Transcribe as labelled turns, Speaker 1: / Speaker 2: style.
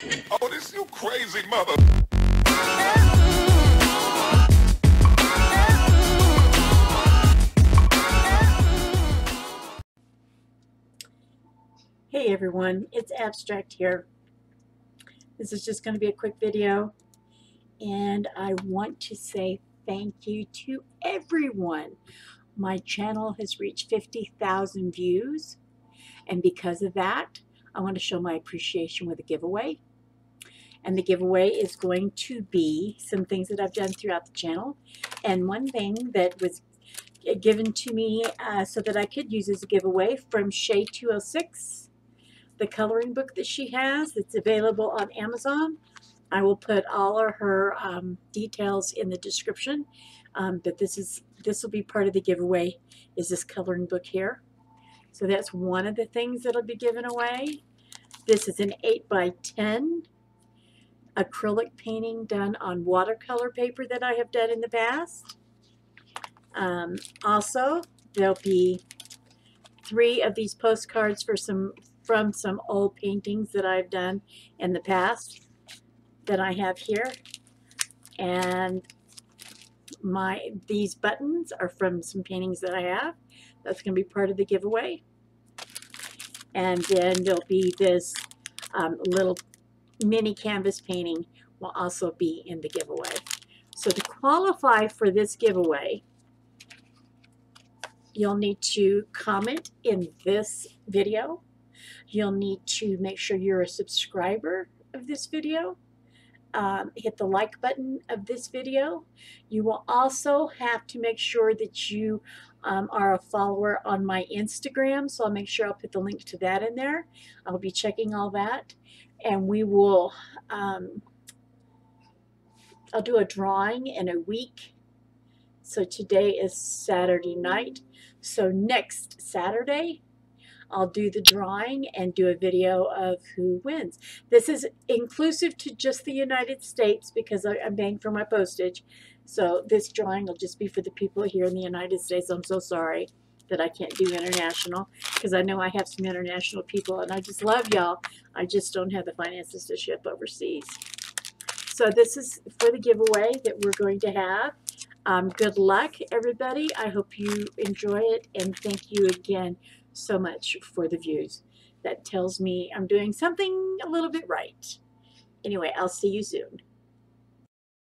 Speaker 1: Oh, this you crazy mother.
Speaker 2: Hey everyone, it's Abstract here. This is just going to be a quick video and I want to say thank you to everyone. My channel has reached 50,000 views and because of that I want to show my appreciation with a giveaway. And the giveaway is going to be some things that I've done throughout the channel. And one thing that was given to me uh, so that I could use as a giveaway from Shae 206 the coloring book that she has. that's available on Amazon. I will put all of her um, details in the description. Um, but this is this will be part of the giveaway is this coloring book here. So that's one of the things that'll be given away. This is an 8 by 10 acrylic painting done on watercolor paper that I have done in the past. Um, also, there'll be three of these postcards for some from some old paintings that I've done in the past that I have here. And my these buttons are from some paintings that I have. That's going to be part of the giveaway. And then there'll be this um, little mini canvas painting will also be in the giveaway. So to qualify for this giveaway, you'll need to comment in this video You'll need to make sure you're a subscriber of this video. Um, hit the like button of this video. You will also have to make sure that you um, are a follower on my Instagram, so I'll make sure I'll put the link to that in there. I'll be checking all that, and we will, um, I'll do a drawing in a week. So today is Saturday night. So next Saturday, I'll do the drawing and do a video of who wins. This is inclusive to just the United States because I, am paying for my postage. So this drawing will just be for the people here in the United States. I'm so sorry that I can't do international because I know I have some international people and I just love y'all. I just don't have the finances to ship overseas. So this is for the giveaway that we're going to have. Um, good luck, everybody. I hope you enjoy it, and thank you again so much for the views. That tells me I'm doing something a little bit right. Anyway, I'll see you soon.